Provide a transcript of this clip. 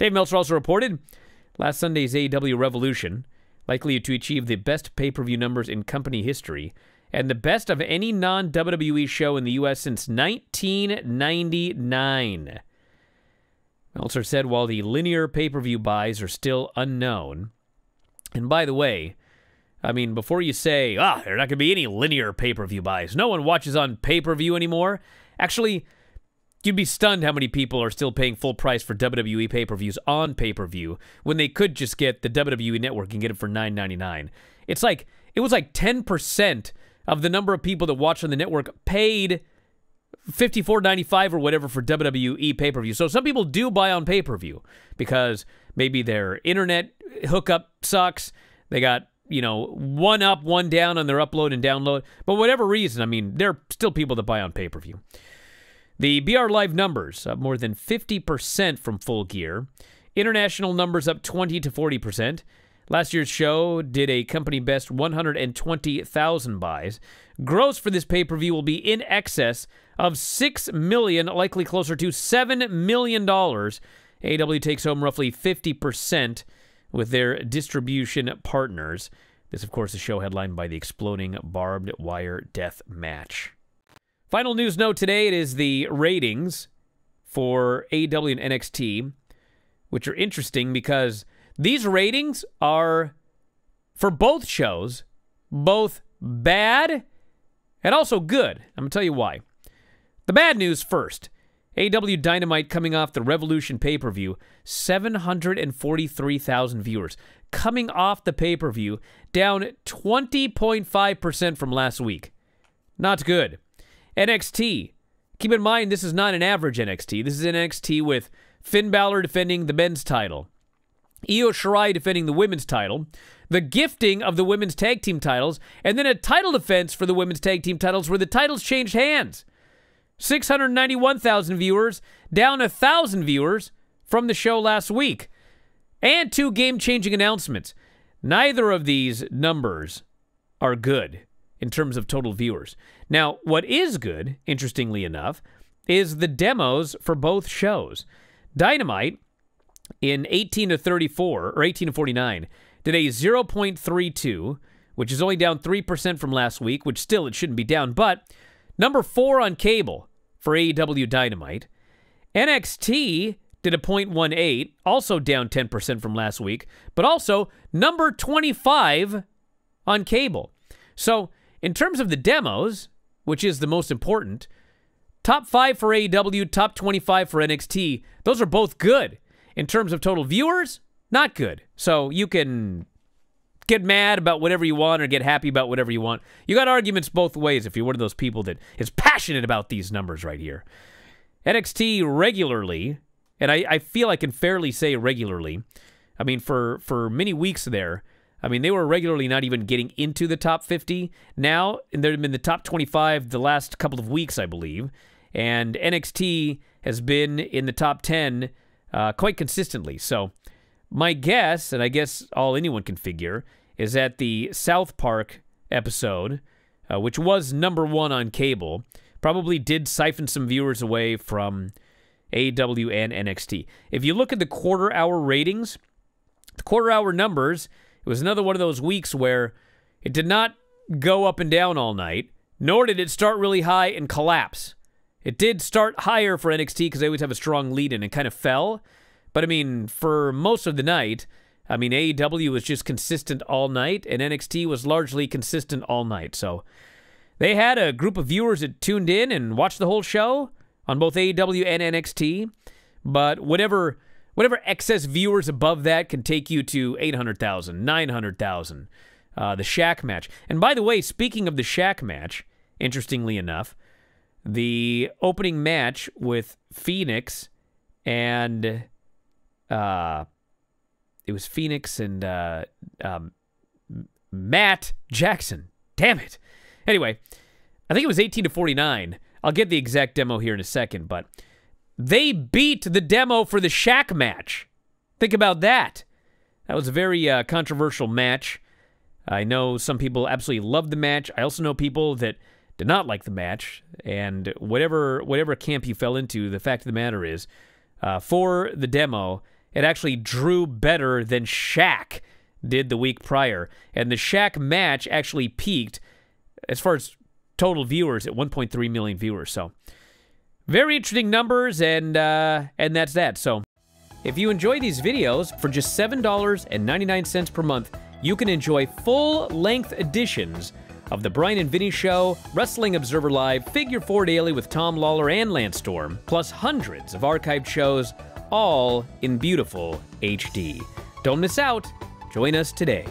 Dave Meltzer also reported last Sunday's AEW Revolution likely to achieve the best pay per view numbers in company history and the best of any non WWE show in the U.S. since 1999. Meltzer said while the linear pay per view buys are still unknown, and by the way, I mean, before you say, ah, there are not going to be any linear pay per view buys, no one watches on pay per view anymore. Actually, you'd be stunned how many people are still paying full price for WWE pay per views on pay per view when they could just get the WWE network and get it for $9.99. It's like, it was like 10% of the number of people that watch on the network paid $54.95 or whatever for WWE pay-per-view. So some people do buy on pay-per-view because maybe their internet hookup sucks. They got you know one up, one down on their upload and download. But whatever reason, I mean, there are still people that buy on pay-per-view. The BR Live numbers up more than 50% from full gear. International numbers up 20 to 40%. Last year's show did a company best 120,000 buys. Gross for this pay per view will be in excess of 6 million, likely closer to $7 million. AEW takes home roughly 50% with their distribution partners. This, of course, is show headlined by the exploding barbed wire death match. Final news note today it is the ratings for AEW and NXT, which are interesting because these ratings are, for both shows, both bad and also good. I'm going to tell you why. The bad news first. AEW Dynamite coming off the Revolution pay per view, 743,000 viewers. Coming off the pay per view, down 20.5% from last week. Not good. NXT. Keep in mind, this is not an average NXT. This is an NXT with Finn Balor defending the men's title. Io Shirai defending the women's title, the gifting of the women's tag team titles, and then a title defense for the women's tag team titles where the titles changed hands. 691,000 viewers, down a 1,000 viewers from the show last week, and two game changing announcements. Neither of these numbers are good in terms of total viewers. Now, what is good, interestingly enough, is the demos for both shows. Dynamite in 18 to 34 or 18 to 49 did a 0.32, which is only down 3% from last week, which still it shouldn't be down, but number 4 on cable for AEW Dynamite. NXT did a 0.18, also down 10% from last week, but also number 25 on cable. So, in terms of the demos, which is the most important, top 5 for AEW, top 25 for NXT, those are both good. In terms of total viewers, not good. So you can get mad about whatever you want or get happy about whatever you want. You got arguments both ways if you're one of those people that is passionate about these numbers right here. NXT regularly, and I, I feel I can fairly say regularly. I mean, for for many weeks there, I mean, they were regularly not even getting into the top 50. Now, they've been the top 25 the last couple of weeks, I believe. And NXT has been in the top 10 uh, quite consistently. So, my guess, and I guess all anyone can figure, is that the South Park episode, uh, which was number one on cable, probably did siphon some viewers away from AEW and NXT. If you look at the quarter hour ratings, the quarter hour numbers, it was another one of those weeks where it did not go up and down all night, nor did it start really high and collapse. It did start higher for NXT because they always have a strong lead in and kind of fell. But I mean, for most of the night, I mean, AEW was just consistent all night, and NXT was largely consistent all night. So they had a group of viewers that tuned in and watched the whole show on both AEW and NXT. But whatever whatever excess viewers above that can take you to 800,000, 900,000. Uh, the Shaq match. And by the way, speaking of the Shaq match, interestingly enough, the opening match with Fenix and uh, it was Fenix and uh, um, Matt Jackson. Damn it. Anyway, I think it was 18 to 49. I'll get the exact demo here in a second, but they beat the demo for the Shaq match. Think about that. That was a very uh, controversial match. I know some people absolutely loved the match. I also know people that did not like the match, and whatever whatever camp you fell into, the fact of the matter is, uh, for the demo, it actually drew better than Shaq did the week prior. And the Shaq match actually peaked, as far as total viewers, at 1.3 million viewers. So, very interesting numbers, and uh, and that's that. So, if you enjoy these videos, for just $7.99 per month, you can enjoy full-length editions of The Bryan and Vinny Show, Wrestling Observer Live, Figure 4 Daily with Tom Lawler and Lance Storm, plus hundreds of archived shows, all in beautiful HD. Don't miss out. Join us today.